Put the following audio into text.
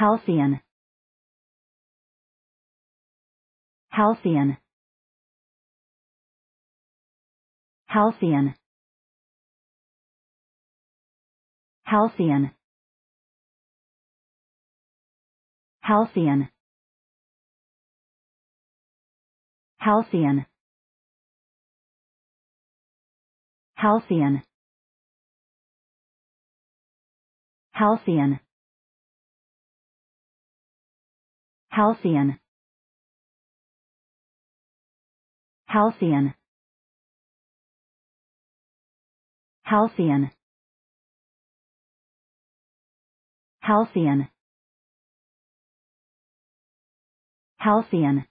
Halcyon. Halcyon. Halcyon. Halcyon. Halcyon. Halcyon. Halcyon. Halcyon. Halcyon. Halcyon. Halcyon. Halcyon. Halcyon.